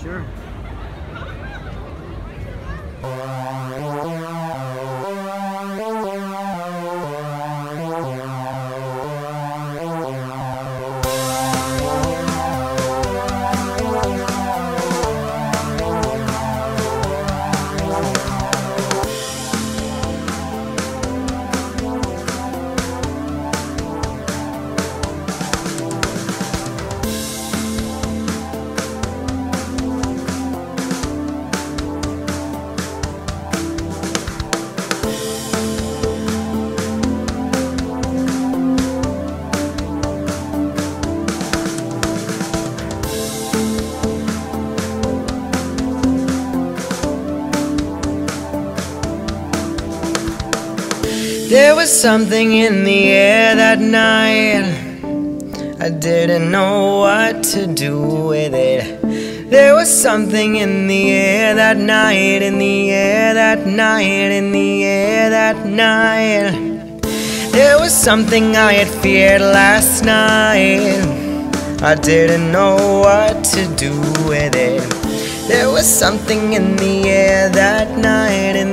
Sure. There was something in the air that night. I didn't know what to do with it. There was something in the air that night, in the air that night, in the air that night. There was something I had feared last night. I didn't know what to do with it. There was something in the air that night, in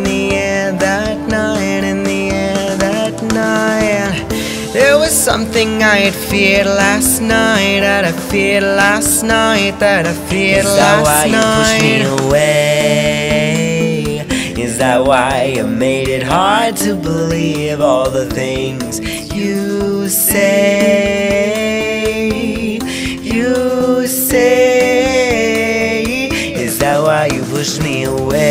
something I had feared last night, that I feared last night, that I feared last night. Is that why you pushed me away? Is that why you made it hard to believe all the things you say? You say. Is that why you pushed me away?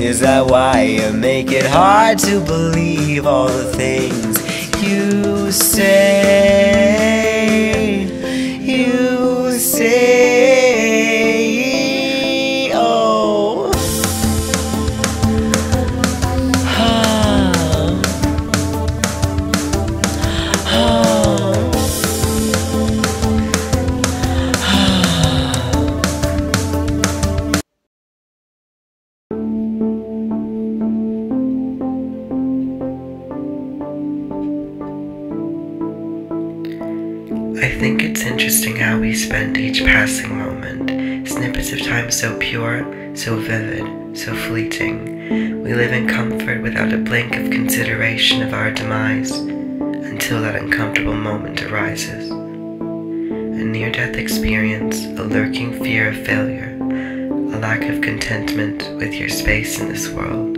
Is that why you make it hard to believe all the things you say? You say, think it's interesting how we spend each passing moment, snippets of time so pure, so vivid, so fleeting. We live in comfort without a blink of consideration of our demise until that uncomfortable moment arises. A near death experience, a lurking fear of failure, a lack of contentment with your space in this world.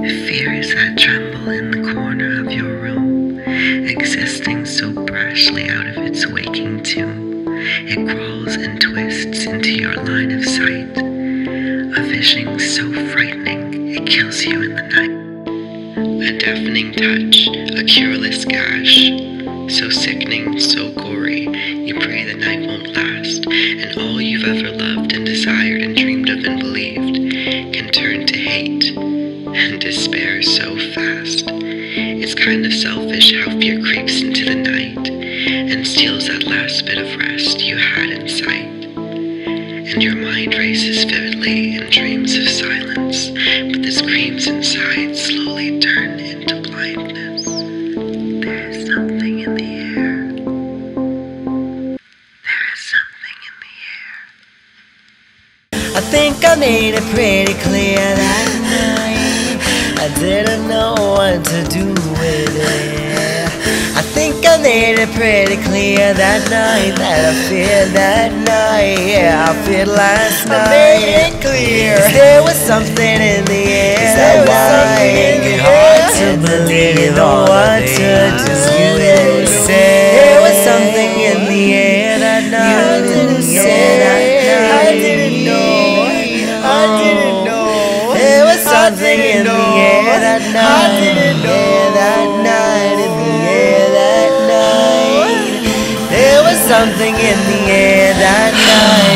Fear is that tremble in the corner of your room, existing so brashly out of its waking tomb. It crawls and twists into your line of sight, a vision so frightening it kills you in the night. A deafening touch, a cureless gash, so sickening, so gory, you pray the night won't last, and all you've ever loved and desired and dreamed of and believed can turn to hate and despair so fast. It's kind of selfish how last bit of rest you had in sight. And your mind races vividly in dreams of silence, but the screams inside slowly turn into blindness. There is something in the air. There is something in the air. I think I made it pretty clear that night. I didn't know what to do with it. I made it pretty clear that night that I feared that night. Yeah, I feared last night. I made it clear there was something in the air. Is that why something in make it hard to believe all know the something in the air that night.